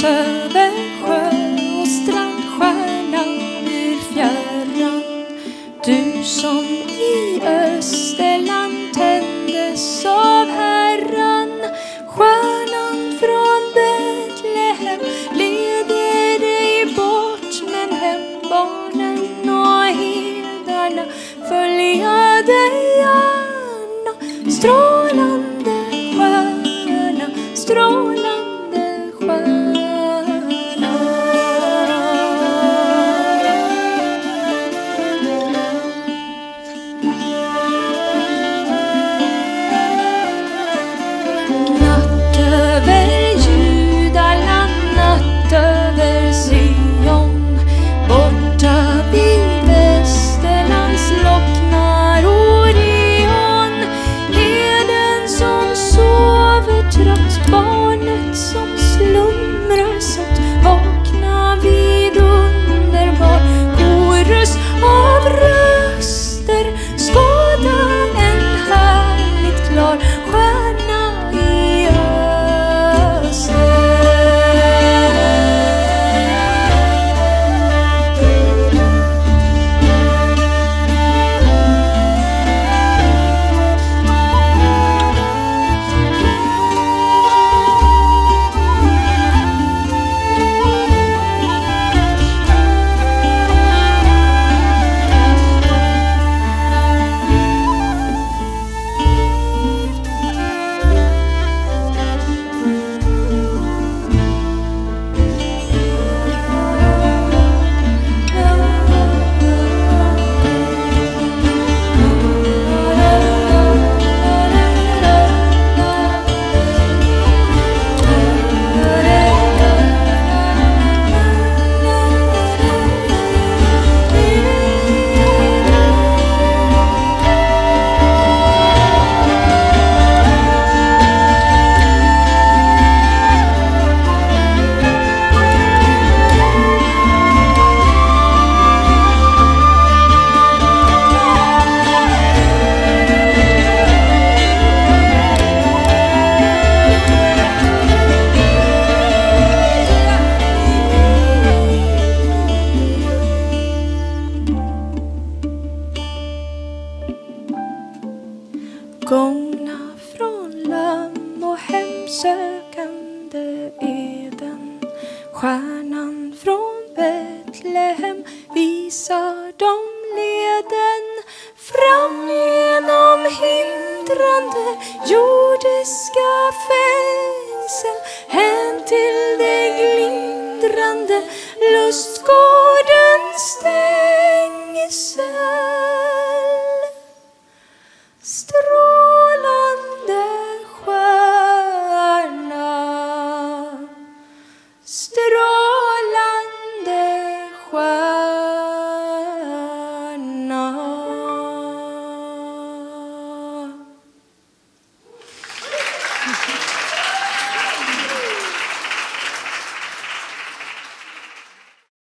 Södersjö och strandstjärna ur fjärran. Du som i Österland tändes av Herran. Stjärnan från Betlehem leder dig bort men hem barnen och herdarna följa dig an. gångna från lamm och hemsökande Eden. Stjärnan från Betlehem visar dem leden fram genom hindrande jordiska fängsel hän till det glindrande lustgårdens stängsel.